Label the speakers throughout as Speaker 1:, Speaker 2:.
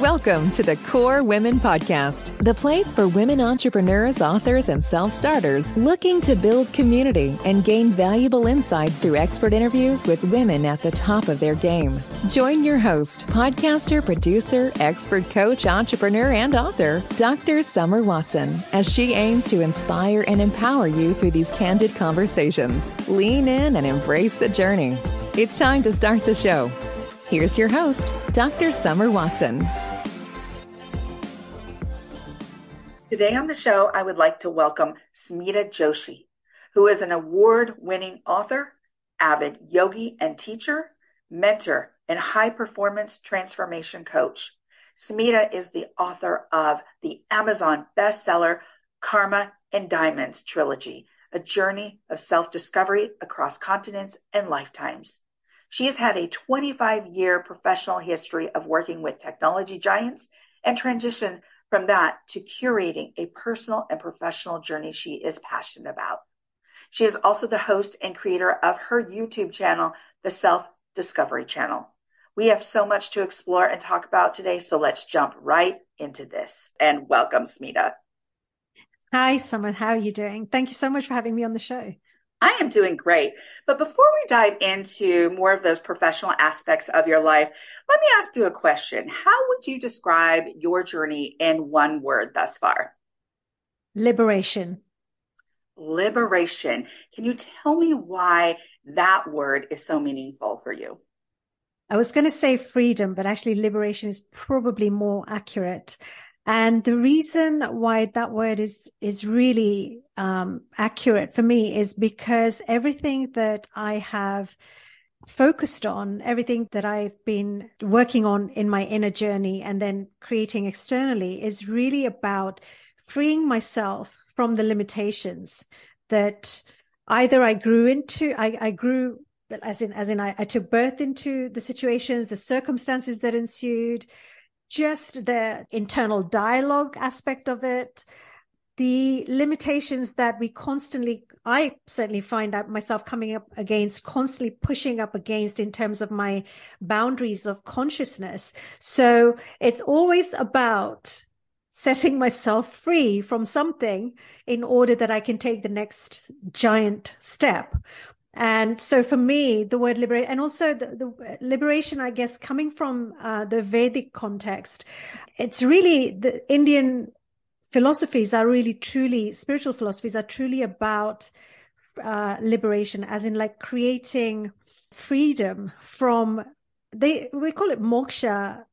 Speaker 1: Welcome to the KORE Women Podcast, the place for women entrepreneurs, authors, and self starters looking to build community and gain valuable insights through expert interviews with women at the top of their game. Join your host, podcaster, producer, expert coach, entrepreneur, and author, Dr. Summer Watson, as she aims to inspire and empower you through these candid conversations. Lean in and embrace the journey. It's time to start the show. Here's your host, Dr. Summer Watson.
Speaker 2: Today on the show, I would like to welcome Smita Joshi, who is an award winning author, avid yogi and teacher, mentor, and high performance transformation coach. Smita is the author of the Amazon bestseller Karma and Diamonds trilogy, a journey of self discovery across continents and lifetimes. She has had a 25 year professional history of working with technology giants and transitioned from that to curating a personal and professional journey she is passionate about. She is also the host and creator of her YouTube channel, the Self Discovery Channel. We have so much to explore and talk about today, so let's jump right into this. And welcome, Smita.
Speaker 3: Hi, Summer. How are you doing? Thank you so much for having me on the show.
Speaker 2: I am doing great. But before we dive into more of those professional aspects of your life, let me ask you a question. How would you describe your journey in one word thus far?
Speaker 3: Liberation.
Speaker 2: Liberation. Can you tell me why that word is so meaningful for you?
Speaker 3: I was going to say freedom, but actually liberation is probably more accurate. And the reason why that word is, is really, um, accurate for me is because everything that I have focused on, everything that I've been working on in my inner journey and then creating externally is really about freeing myself from the limitations that either I grew into, I, I grew as in, as in I, I took birth into the situations, the circumstances that ensued, just the internal dialogue aspect of it, the limitations that we constantly, I certainly find out myself coming up against, constantly pushing up against in terms of my boundaries of consciousness. So it's always about setting myself free from something in order that I can take the next giant step. And so for me, the word liberate, and also the, the liberation, I guess, coming from uh, the Vedic context, it's really the Indian philosophies are really truly, spiritual philosophies are truly about uh, liberation, as in like creating freedom from, they, we call it moksha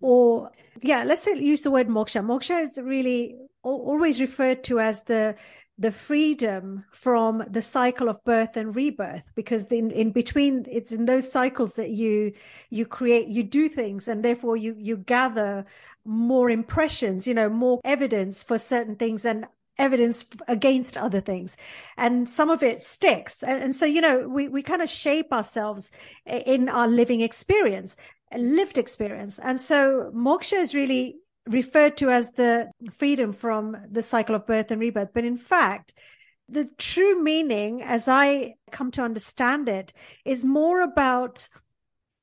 Speaker 3: or yeah, let's say use the word moksha. Moksha is really always referred to as the the freedom from the cycle of birth and rebirth because in, in between it's in those cycles that you you create you do things and therefore you you gather more impressions you know more evidence for certain things and evidence against other things. And some of it sticks. And, and so you know we we kind of shape ourselves in our living experience lived experience. And so moksha is really referred to as the freedom from the cycle of birth and rebirth. But in fact, the true meaning, as I come to understand it, is more about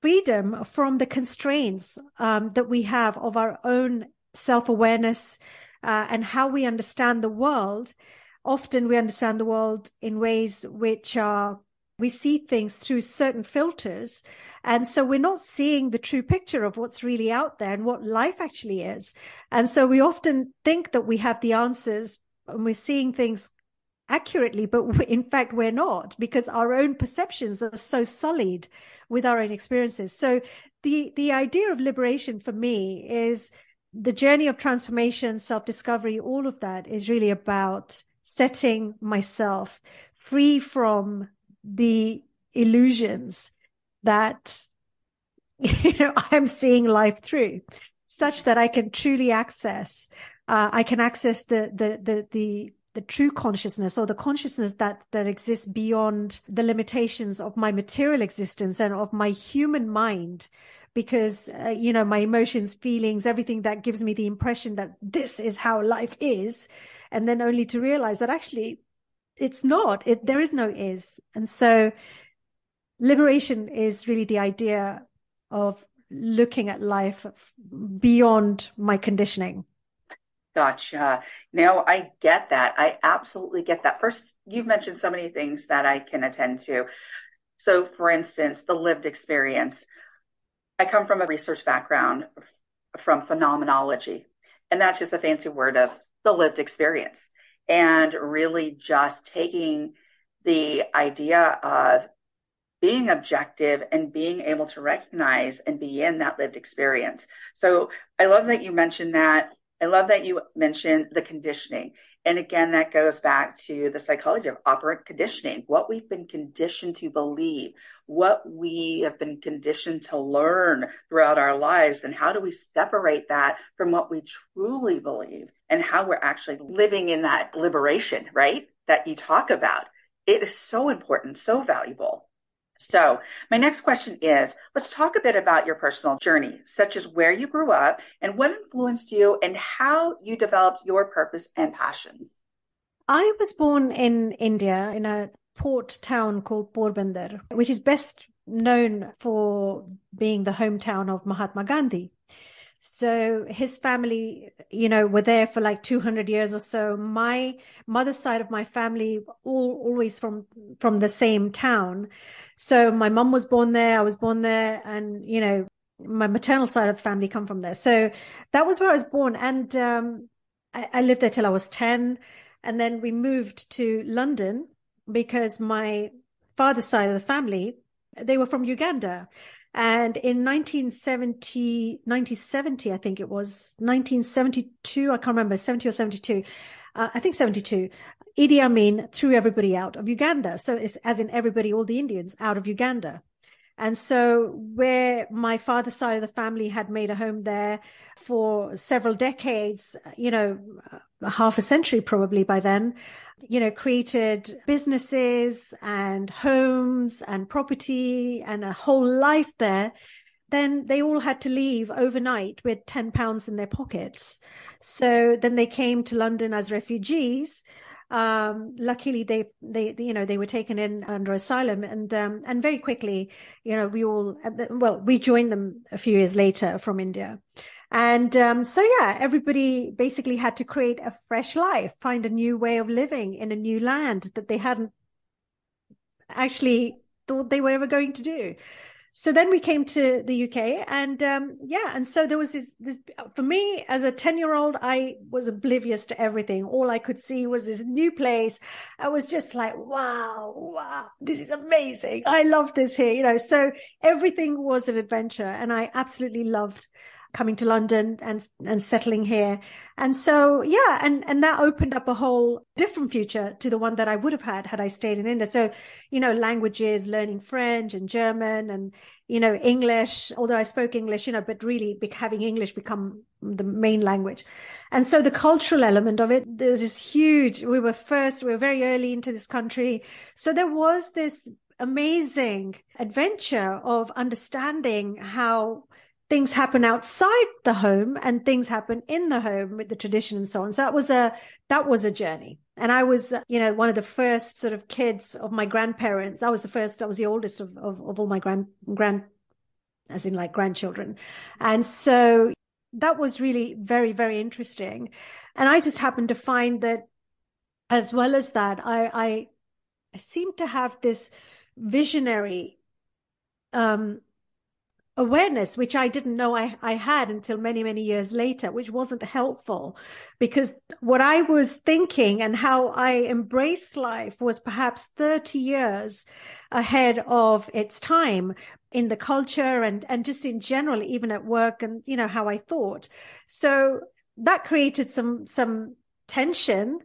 Speaker 3: freedom from the constraints um, that we have of our own self awareness uh, and how we understand the world. Often we understand the world in ways which are we see things through certain filters. And so we're not seeing the true picture of what's really out there and what life actually is. And so we often think that we have the answers and we're seeing things accurately, but in fact, we're not because our own perceptions are so sullied with our own experiences. So the, the idea of liberation for me is the journey of transformation, self discovery, all of that is really about setting myself free from the illusions that you know I'm seeing life through, such that I can truly access. Uh, I can access the the the the the true consciousness or the consciousness that that exists beyond the limitations of my material existence and of my human mind because uh, you know my emotions feelings everything that gives me the impression that this is how life is and then only to realize that actually it's not it, there is no is and so liberation is really the idea of looking at life beyond my conditioning.
Speaker 2: Gotcha. No, I get that. I absolutely get that. First, you've mentioned so many things that I can attend to. So, for instance, the lived experience. I come from a research background from phenomenology, and that's just a fancy word of the lived experience. And really just taking the idea of being objective and being able to recognize and be in that lived experience. So I love that you mentioned that. I love that you mentioned the conditioning. And again, that goes back to the psychology of operant conditioning, what we've been conditioned to believe, what we have been conditioned to learn throughout our lives, and how do we separate that from what we truly believe and how we're actually living in that liberation, right? That you talk about. It is so important, so valuable. So, my next question is let's talk a bit about your personal journey, such as where you grew up and what influenced you and how you developed your purpose and passion.
Speaker 3: I was born in India in a port town called Porbandar, which is best known for being the hometown of Mahatma Gandhi. So his family, you know, were there for like 200 years or so. My mother's side of my family, all always from from the same town. So my mom was born there, I was born there, and you know, my maternal side of the family come from there. So that was where I was born, and um, I, I lived there till I was 10, and then we moved to London because my father's side of the family they were from Uganda. And in 1970, 1970, I think it was 1972. I can't remember 70 or 72. Uh, I think 72. Idi Amin threw everybody out of Uganda. So it's as in everybody, all the Indians out of Uganda. And so where my father's side of the family had made a home there for several decades, you know, half a century probably by then, you know, created businesses and homes and property and a whole life there, then they all had to leave overnight with 10 pounds in their pockets. So then they came to London as refugees. Um, luckily they, they, you know, they were taken in under asylum and, um, and very quickly, you know, we all, well, we joined them a few years later from India. And um, so, yeah, everybody basically had to create a fresh life, find a new way of living in a new land that they hadn't actually thought they were ever going to do. So then we came to the UK, and um, yeah, and so there was this. This for me as a ten-year-old, I was oblivious to everything. All I could see was this new place. I was just like, "Wow, wow, this is amazing! I love this here." You know, so everything was an adventure, and I absolutely loved coming to London and and settling here. And so yeah, and and that opened up a whole different future to the one that I would have had had I stayed in India. So, you know, languages, learning French and German and you know English, although I spoke English, you know, but really having English become the main language. And so the cultural element of it, there's this huge, we were first, we were very early into this country. So there was this amazing adventure of understanding how things happen outside the home and things happen in the home with the tradition and so on. So that was a, that was a journey. And I was, you know, one of the first sort of kids of my grandparents. I was the first, I was the oldest of, of, of all my grand, grand, as in like grandchildren. And so that was really very, very interesting. And I just happened to find that as well as that, I, I, I seem to have this visionary, um, awareness, which I didn't know I, I had until many, many years later, which wasn't helpful because what I was thinking and how I embraced life was perhaps 30 years ahead of its time in the culture and, and just in general, even at work and, you know, how I thought. So that created some, some tension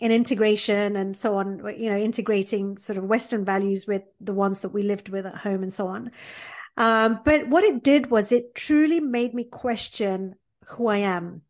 Speaker 3: in integration and so on, you know, integrating sort of Western values with the ones that we lived with at home and so on. Um, but what it did was it truly made me question who I am.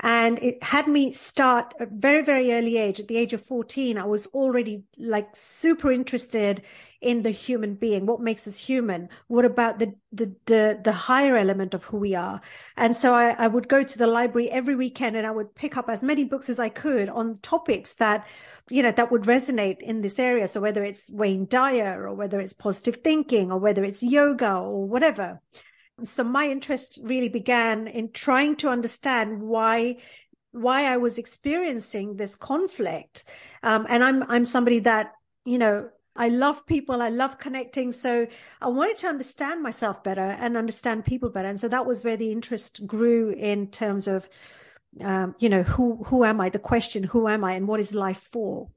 Speaker 3: And it had me start at very, very early age. At the age of 14, I was already like super interested in the human being. What makes us human? What about the, the, the, the higher element of who we are? And so I, I would go to the library every weekend and I would pick up as many books as I could on topics that, you know, that would resonate in this area. So whether it's Wayne Dyer or whether it's positive thinking or whether it's yoga or whatever. So my interest really began in trying to understand why why I was experiencing this conflict. Um, and I'm I'm somebody that you know I love people. I love connecting. So I wanted to understand myself better and understand people better. And so that was where the interest grew in terms of, um, you know, who, who am I? The question, who am I and what is life for?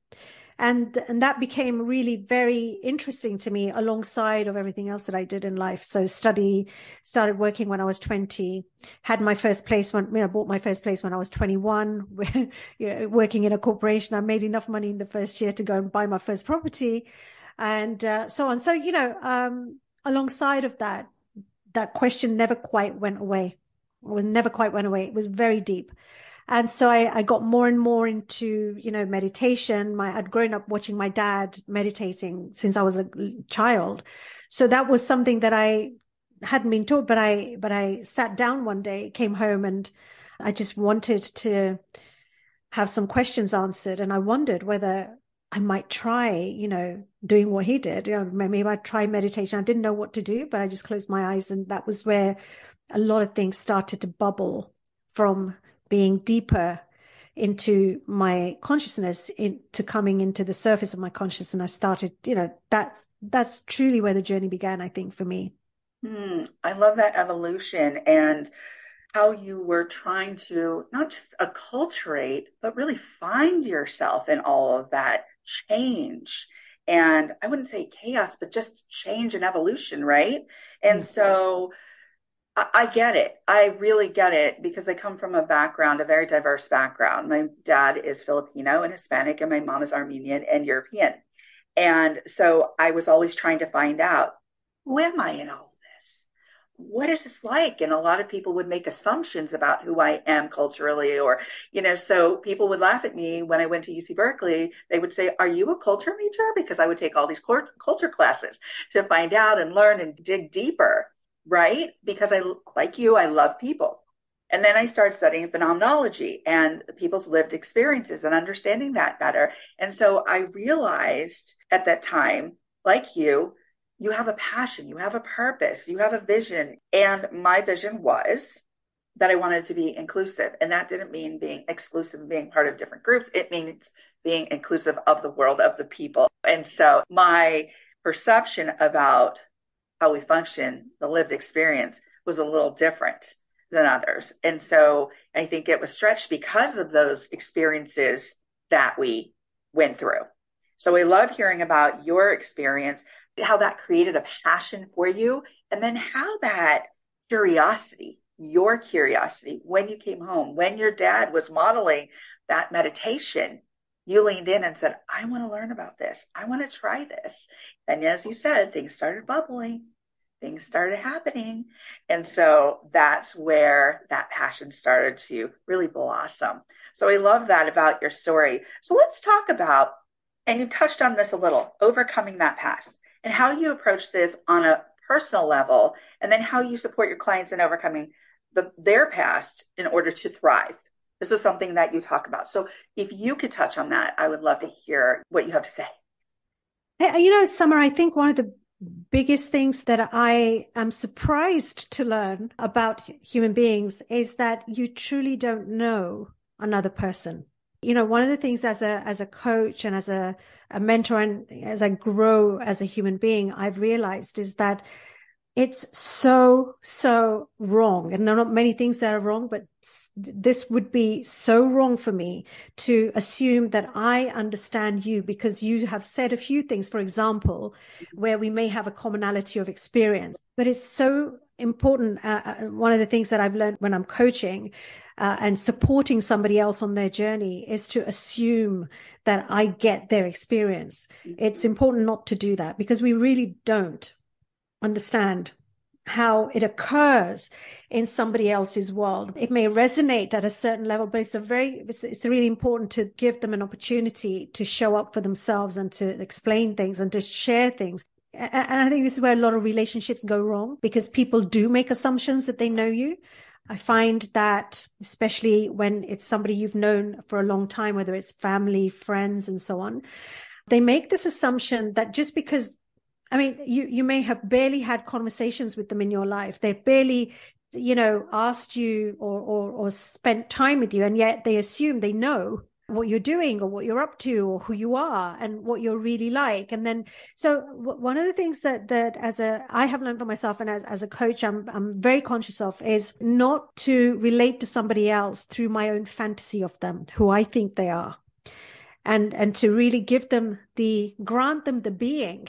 Speaker 3: And and that became really very interesting to me alongside of everything else that I did in life. So study started working when I was 20, had my first placement, you know, bought my first place when I was 21, working in a corporation. I made enough money in the first year to go and buy my first property and uh, so on. So, you know, um, alongside of that, that question never quite went away. It was never quite went away. It was very deep. And so I, I got more and more into, you know, meditation. My, I'd grown up watching my dad meditating since I was a child. So that was something that I hadn't been taught, but I, but I sat down one day, came home and I just wanted to have some questions answered. And I wondered whether I might try, you know, doing what he did. You know, maybe I'd try meditation. I didn't know what to do, but I just closed my eyes. And that was where a lot of things started to bubble from being deeper into my consciousness into coming into the surface of my consciousness and i started you know that's that's truly where the journey began i think for me
Speaker 2: hmm. i love that evolution and how you were trying to not just acculturate but really find yourself in all of that change and i wouldn't say chaos but just change and evolution right and mm-hmm. so I get it. I really get it because I come from a background, a very diverse background. My dad is Filipino and Hispanic, and my mom is Armenian and European. And so I was always trying to find out who am I in all this? What is this like? And a lot of people would make assumptions about who I am culturally, or, you know, so people would laugh at me when I went to UC Berkeley. They would say, Are you a culture major? Because I would take all these culture classes to find out and learn and dig deeper right? Because I, like you, I love people. And then I started studying phenomenology and people's lived experiences and understanding that better. And so I realized at that time, like you, you have a passion, you have a purpose, you have a vision. And my vision was that I wanted to be inclusive. And that didn't mean being exclusive, being part of different groups. It means being inclusive of the world, of the people. And so my perception about how we function, the lived experience was a little different than others. And so I think it was stretched because of those experiences that we went through. So we love hearing about your experience, how that created a passion for you, and then how that curiosity, your curiosity, when you came home, when your dad was modeling that meditation, you leaned in and said, I want to learn about this. I want to try this. And as you said, things started bubbling things started happening. And so that's where that passion started to really blossom. So I love that about your story. So let's talk about, and you touched on this a little, overcoming that past and how you approach this on a personal level, and then how you support your clients in overcoming the, their past in order to thrive. This is something that you talk about. So if you could touch on that, I would love to hear what you have to say.
Speaker 3: You know, Summer, I think one of the biggest things that I am surprised to learn about human beings is that you truly don't know another person. You know, one of the things as a as a coach and as a, a mentor and as I grow as a human being, I've realized is that it's so, so wrong. And there are not many things that are wrong, but this would be so wrong for me to assume that I understand you because you have said a few things, for example, where we may have a commonality of experience. But it's so important. Uh, uh one of the things that I've learned when I'm coaching uh, and supporting somebody else on their journey is to assume that I get their experience. It's important not to do that because we really don't understand how it occurs in somebody else's world. It may resonate at a certain level, but it's a very, it's, it's really important to give them an opportunity to show up for themselves and to explain things and to share things. And I think this is where a lot of relationships go wrong because people do make assumptions that they know you. I find that especially when it's somebody you've known for a long time, whether it's family, friends, and so on, they make this assumption that just because I mean, you, you may have barely had conversations with them in your life. They've barely, you know, asked you or, or, or spent time with you. And yet they assume they know what you're doing or what you're up to or who you are and what you're really like and then so w- one of the things that that as a i have learned for myself and as, as a coach i'm i'm very conscious of is not to relate to somebody else through my own fantasy of them who i think they are and and to really give them the grant them the being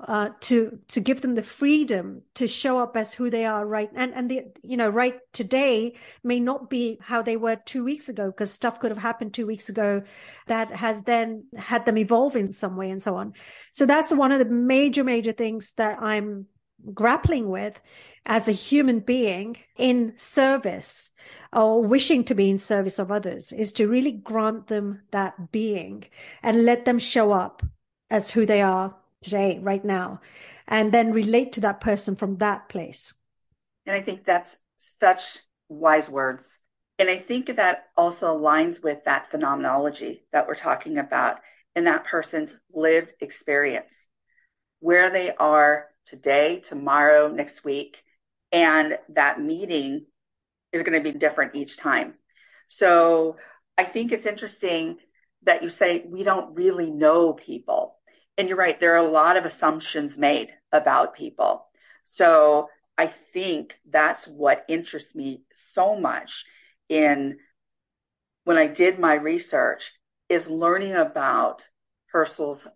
Speaker 3: uh, to to give them the freedom to show up as who they are right and and the you know right today may not be how they were two weeks ago because stuff could have happened two weeks ago that has then had them evolve in some way and so on. So that's one of the major major things that i'm grappling with as a human being in service or wishing to be in service of others is to really grant them that being and let them show up as who they are today, right now, and then relate to that person from that place.
Speaker 2: And I think that's such wise words. And I think that also aligns with that phenomenology that we're talking about in that person's lived experience, where they are today, tomorrow, next week. And that meeting is going to be different each time. So I think it's interesting that you say we don't really know people and you're right, there are a lot of assumptions made about people. So I think that's what interests me so much in when I did my research is learning about Husserl's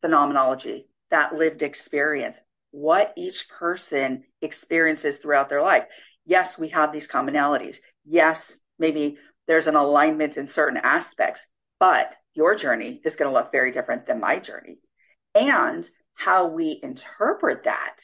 Speaker 2: phenomenology, that lived experience, what each person experiences throughout their life. Yes, we have these commonalities. Yes, maybe there's an alignment in certain aspects, but your journey is going to look very different than my journey. And how we interpret that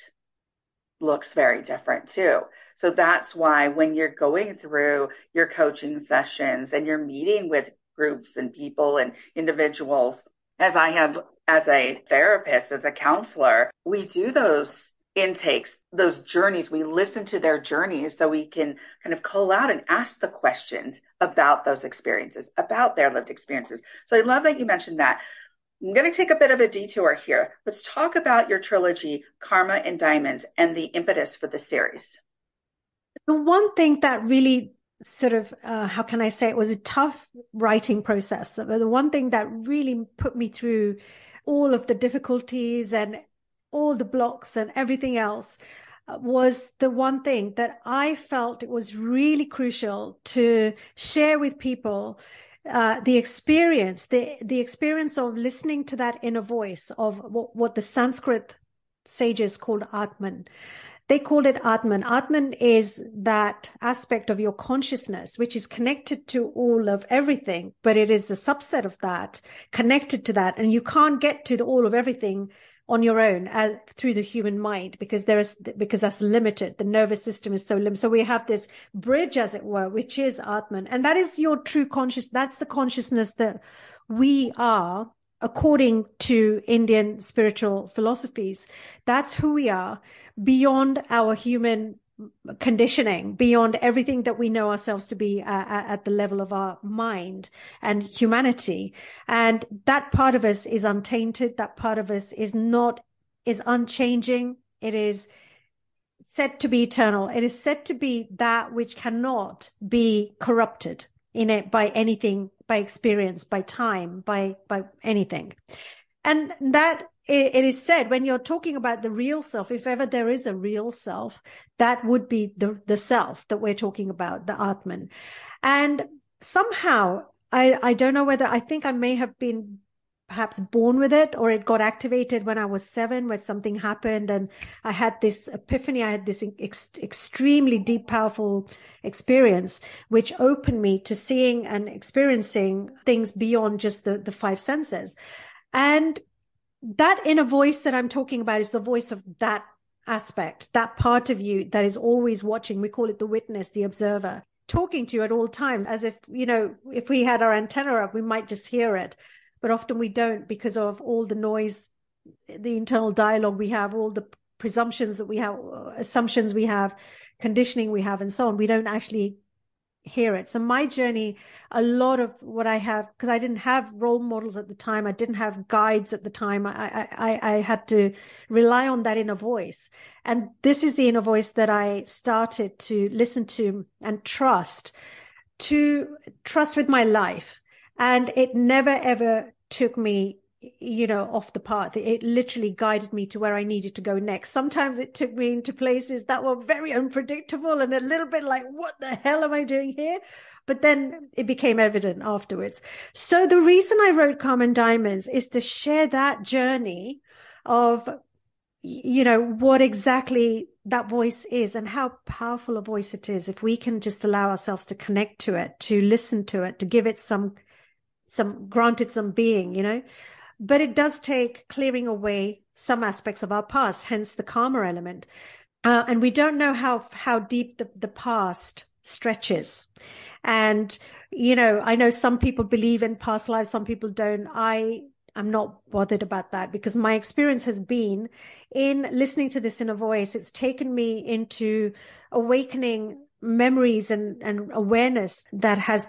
Speaker 2: looks very different too. So that's why when you're going through your coaching sessions and you're meeting with groups and people and individuals, as I have as a therapist, as a counselor, we do those intakes, those journeys. We listen to their journeys so we can kind of call out and ask the questions about those experiences, about their lived experiences. So I love that you mentioned that. I'm going to take a bit of a detour here. Let's talk about your trilogy, Karma and Diamonds, and the impetus for the series.
Speaker 3: The one thing that really sort of, uh, how can I say, it was a tough writing process. The one thing that really put me through all of the difficulties and all the blocks and everything else uh, was the one thing that I felt it was really crucial to share with people uh, the experience, the the experience of listening to that inner voice of what, what the Sanskrit sages called Atman. They called it Atman. Atman is that aspect of your consciousness, which is connected to all of everything, but it is a subset of that connected to that. And you can't get to the all of everything on your own as through the human mind because there is because that's limited. The nervous system is so limited so we have this bridge as it were which is atman. And that is your true conscious that's the consciousness that we are according to indian spiritual philosophies. That's who we are beyond our human conditioning beyond everything that we know ourselves to be uh, at the level of our mind and humanity. And that part of us is untainted. That part of us is not is unchanging. It is said to be eternal. It is said to be that which cannot be corrupted in it by anything by experience by time by by anything. And that it, it is said when you're talking about the real self, if ever there is a real self, that would be the, the self that we're talking about, the Atman. And somehow, I, I don't know whether I think I may have been perhaps born with it or it got activated when I was seven, when something happened and I had this epiphany. I had this ex- extremely deep, powerful experience, which opened me to seeing and experiencing things beyond just the, the five senses. And that inner voice that I'm talking about is the voice of that aspect, that part of you that is always watching. We call it the witness, the observer, talking to you at all times, as if, you know, if we had our antenna up, we might just hear it. But often we don't because of all the noise, the internal dialogue we have, all the presumptions that we have, assumptions we have, conditioning we have, and so on. We don't actually hear it. So my journey, a lot of what I have, because I didn't have role models at the time, I didn't have guides at the time. I, I, I had to rely on that inner voice. And this is the inner voice that I started to listen to and trust, to trust with my life. And it never ever took me you know, off the path. It literally guided me to where I needed to go next. Sometimes it took me into places that were very unpredictable and a little bit like, what the hell am I doing here? But then it became evident afterwards. So the reason I wrote Karma and Diamonds is to share that journey of, you know, what exactly that voice is and how powerful a voice it is. If we can just allow ourselves to connect to it, to listen to it, to give it some, some granted some being, you know, but it does take clearing away some aspects of our past, hence the karma element. Uh, and we don't know how how deep the, the past stretches. And you know, I know some people believe in past lives, some people don't. I I'm not bothered about that because my experience has been in listening to this inner voice. It's taken me into awakening memories and, and awareness that has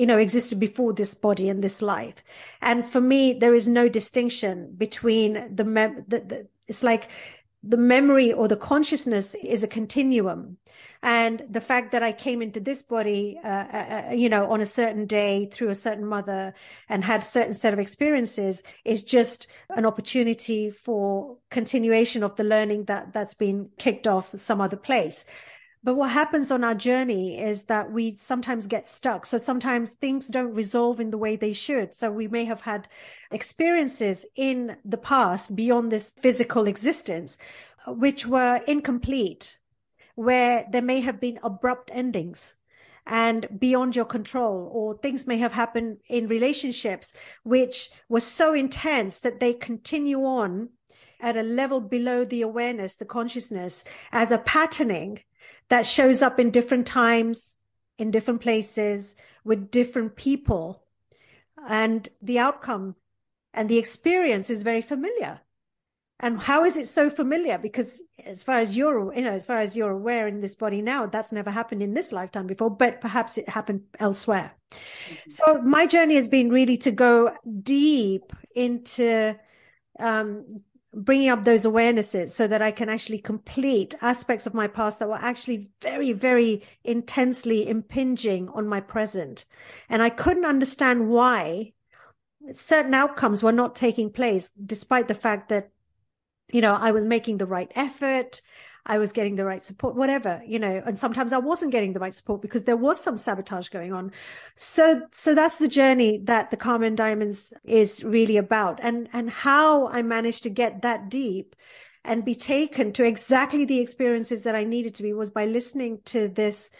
Speaker 3: you know, existed before this body and this life. And for me, there is no distinction between the, mem- the, the it's like the memory or the consciousness is a continuum. And the fact that I came into this body, uh, uh, uh, you know, on a certain day through a certain mother and had certain set of experiences is just an opportunity for continuation of the learning that that's been kicked off some other place. But what happens on our journey is that we sometimes get stuck. So sometimes things don't resolve in the way they should. So we may have had experiences in the past beyond this physical existence, which were incomplete, where there may have been abrupt endings and beyond your control, or things may have happened in relationships which were so intense that they continue on at a level below the awareness, the consciousness as a patterning that shows up in different times, in different places, with different people. And the outcome and the experience is very familiar. And how is it so familiar? Because as far as you're, you know, as far as you're aware in this body now, that's never happened in this lifetime before, but perhaps it happened elsewhere. Mm-hmm. So my journey has been really to go deep into um, bringing up those awarenesses so that I can actually complete aspects of my past that were actually very, very intensely impinging on my present. And I couldn't understand why certain outcomes were not taking place, despite the fact that, you know, I was making the right effort. I was getting the right support, whatever, you know, and sometimes I wasn't getting the right support because there was some sabotage going on. So, so that's the journey that the Karma and Diamonds is really about and, and how I managed to get that deep and be taken to exactly the experiences that I needed to be was by listening to this,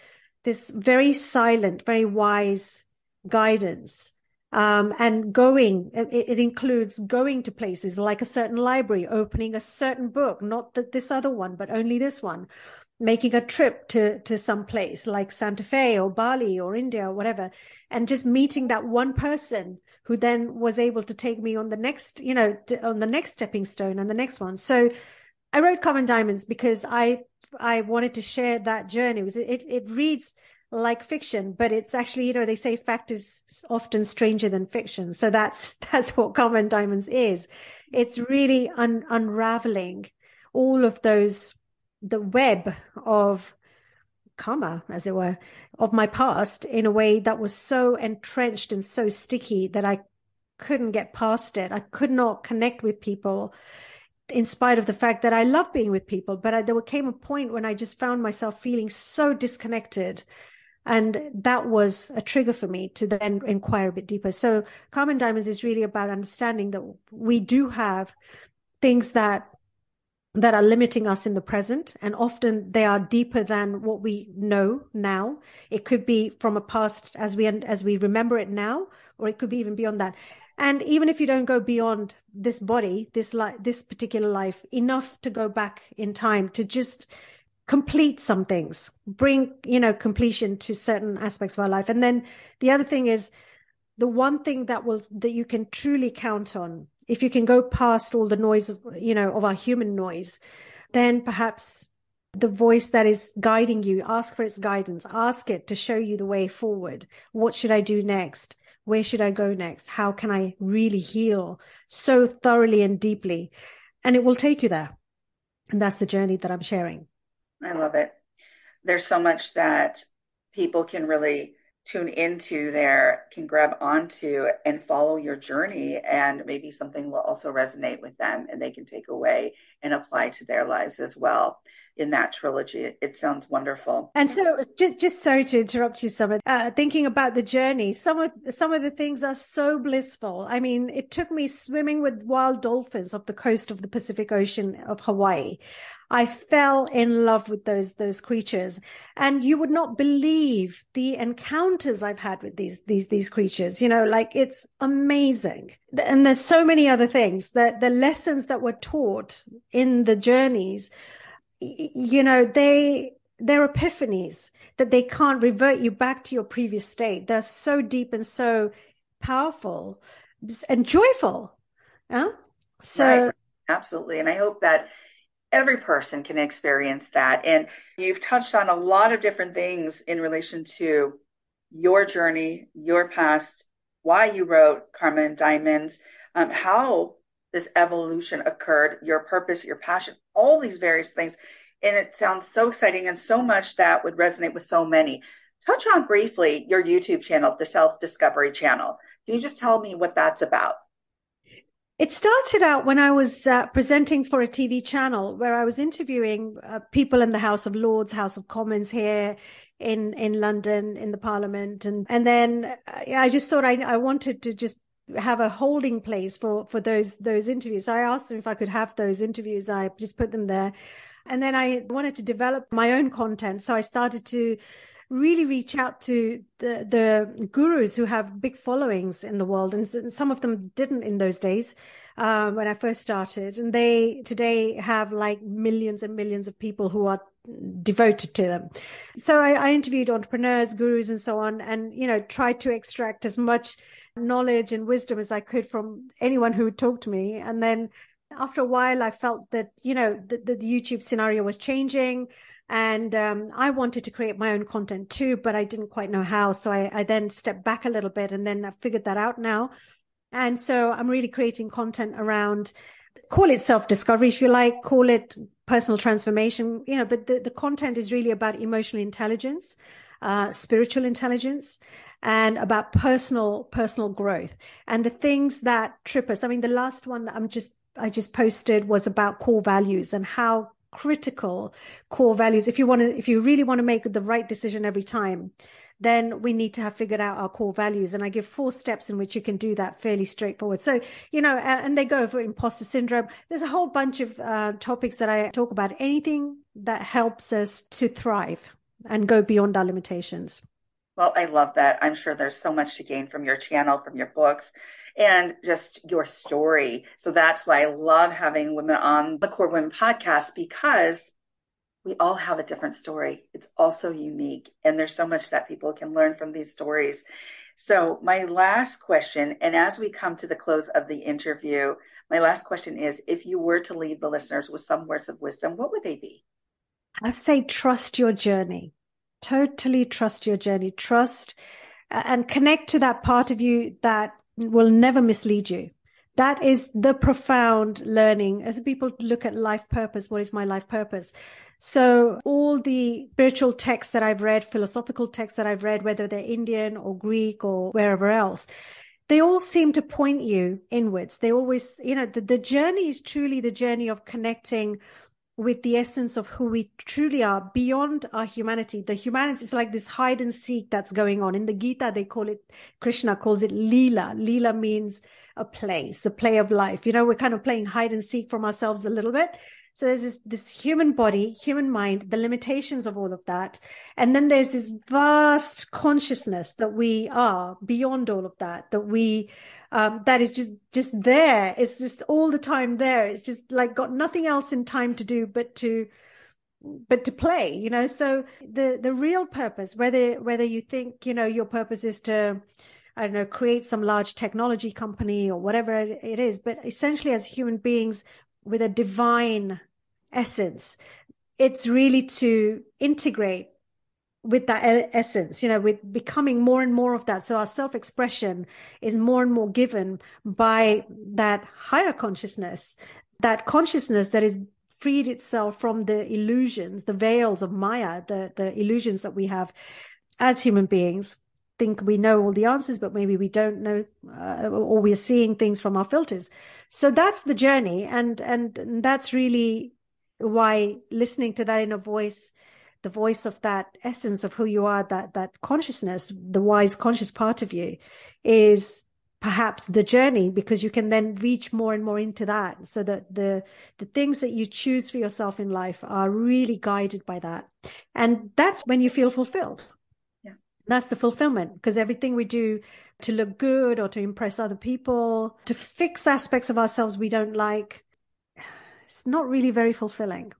Speaker 3: this very silent, very wise guidance um, and going, it, it, includes going to places like a certain library, opening a certain book, not that this other one, but only this one, making a trip to, to some place like Santa Fe or Bali or India or whatever, and just meeting that one person who then was able to take me on the next, you know, on the next stepping stone and the next one. So I wrote Karma and Diamonds because I, I wanted to share that journey. It, it, it reads like fiction, but it's actually, you know, they say fact is often stranger than fiction. So that's, that's what Karma and Diamonds is. It's really un- unraveling all of those, the web of karma, as it were, of my past in a way that was so entrenched and so sticky that I couldn't get past it. I could not connect with people in spite of the fact that I love being with people. But I, there came a point when I just found myself feeling so disconnected and that was a trigger for me to then inquire a bit deeper. So Karma and Diamonds is really about understanding that we do have things that that are limiting us in the present and often they are deeper than what we know now it could be from a past as we as we remember it now or it could be even beyond that and even if you don't go beyond this body this life this particular life enough to go back in time to just complete some things, bring, you know, completion to certain aspects of our life. And then the other thing is the one thing that will, that you can truly count on, if you can go past all the noise of, you know, of our human noise, then perhaps the voice that is guiding you. Ask for its guidance. Ask it to show you the way forward. What should I do next? Where should I go next? How can I really heal so thoroughly and deeply? And it will take you there. And that's the journey that I'm sharing.
Speaker 2: I love it. There's so much that people can really tune into there can grab onto and follow your journey and maybe something will also resonate with them and they can take away and apply to their lives as well in that trilogy. It sounds wonderful.
Speaker 3: And so just, just sorry to interrupt you summer uh, thinking about the journey some of some of the things are so blissful. I mean it took me swimming with wild dolphins off the coast of the pacific ocean of hawaii I fell in love with those those creatures, and you would not believe the encounters I've had with these these these creatures. You know, like it's amazing. And there's so many other things that the lessons that were taught in the journeys. You know, they they're epiphanies that they can't revert you back to your previous state. They're so deep and so powerful and joyful. Yeah. So
Speaker 2: right. absolutely, and I hope that every person can experience that. And you've touched on a lot of different things in relation to your journey, your past, why you wrote Karma and Diamonds, um, how this evolution occurred, your purpose, your passion, all these various things. And it sounds so exciting and so much that would resonate with so many. Touch on briefly your YouTube channel, the Self Discovery channel. Can you just tell me what that's about?
Speaker 3: It started out when I was uh, presenting for a TV channel where I was interviewing uh, people in the House of Lords, House of Commons here in in London in the Parliament, and and then uh, I just thought I I wanted to just have a holding place for for those those interviews. So I asked them if I could have those interviews. I just put them there, and then I wanted to develop my own content. So I started to really reach out to the, the gurus who have big followings in the world. And some of them didn't in those days um, when I first started. And they today have like millions and millions of people who are devoted to them. So I, I interviewed entrepreneurs, gurus, and so on, and, you know, tried to extract as much knowledge and wisdom as I could from anyone who would talk to me. And then after a while, I felt that, you know, the, the YouTube scenario was changing. And um, I wanted to create my own content too, but I didn't quite know how. So I, I then stepped back a little bit and then I figured that out now. And so I'm really creating content around, call it self discovery, if you like, call it personal transformation, you know, but the, the content is really about emotional intelligence, uh, spiritual intelligence and about personal, personal growth and the things that trip us. I mean, the last one that I'm just, I just posted was about core values and how critical core values. If you want to if you really want to make the right decision every time then we need to have figured out our core values. And i give four steps in which you can do that fairly straightforward. So you know and they go for imposter syndrome. There's a whole bunch of uh, topics that i talk about. Anything that helps us to thrive and go beyond our limitations.
Speaker 2: Well, I love that. I'm sure there's so much to gain from your channel, from your books, and just your story. So that's why I love having women on the KORE Women podcast because we all have a different story. It's also unique, and there's so much that people can learn from these stories. So, my last question, and as we come to the close of the interview, my last question is if you were to leave the listeners with some words of wisdom, what would they be?
Speaker 3: I say trust your journey. Totally trust your journey. Trust and connect to that part of you that will never mislead you. That is the profound learning as people look at life purpose. What is my life purpose? So all the spiritual texts that I've read, philosophical texts that I've read, whether they're Indian or Greek or wherever else, they all seem to point you inwards. They always, you know, the, the journey is truly the journey of connecting with the essence of who we truly are beyond our humanity. The humanity is like this hide and seek that's going on. In the Gita, they call it, Krishna calls it Leela. Leela means a place, the play of life. You know, we're kind of playing hide and seek from ourselves a little bit. So there's this, this human body, human mind, the limitations of all of that. And then there's this vast consciousness that we are beyond all of that, that we um, that is just just there. It's just all the time there. It's just like got nothing else in time to do but to but to play you know so the the real purpose whether whether you think you know your purpose is to i don't know create some large technology company or whatever it is but essentially as human beings with a divine essence it's really to integrate with that essence, you know, with becoming more and more of that. So our self expression is more and more given by that higher consciousness, that consciousness that is freed itself from the illusions, the veils of Maya, the, the illusions that we have as human beings. Think we know all the answers, but maybe we don't know, uh, or we're seeing things from our filters. So that's the journey. And, and that's really why listening to that inner voice the voice of that essence of who you are, that, that consciousness, the wise conscious part of you is perhaps the journey because you can then reach more and more into that. So that the the things that you choose for yourself in life are really guided by that. And that's when you feel fulfilled. Yeah. That's the fulfillment because everything we do to look good or to impress other people to fix aspects of ourselves we don't like it's not really very fulfilling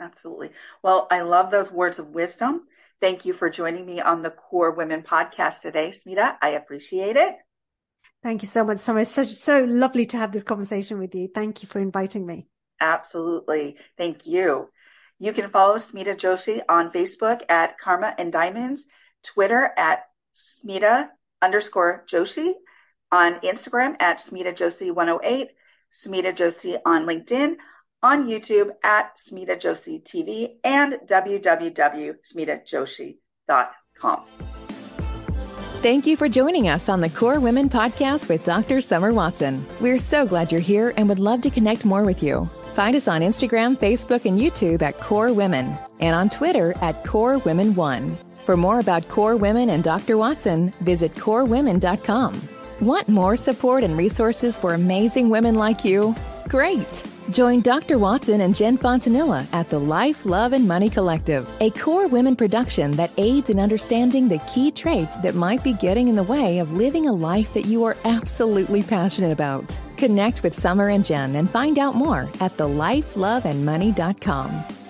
Speaker 2: Absolutely. Well, I love those words of wisdom. Thank you for joining me on the KORE Women podcast today, Smita. I appreciate it.
Speaker 3: Thank you so much, Summer. So, so lovely to have this conversation with you. Thank you for inviting me.
Speaker 2: Absolutely. Thank you. You can follow Smita Joshi on Facebook at Karma and Diamonds, Twitter at Smita underscore Joshi, on Instagram at Smita Joshi 108, Smita Joshi on LinkedIn on YouTube at Smita Joshi TV and www.smitajoshi.com.
Speaker 1: Thank you for joining us on the KORE Women podcast with Dr. Summer Watson. We're so glad you're here and would love to connect more with you. Find us on Instagram, Facebook, and YouTube at KORE Women and on Twitter at KORE Women One. For more about KORE Women and Dr. Watson, visit korewomen.com. Want more support and resources for amazing women like you? Great! Join Dr. Watson and Jen Fontanilla at the Life, Love, and Money Collective, a KORE Women production that aids in understanding the key traits that might be getting in the way of living a life that you are absolutely passionate about. Connect with Summer and Jen and find out more at thelifeloveandmoney.com.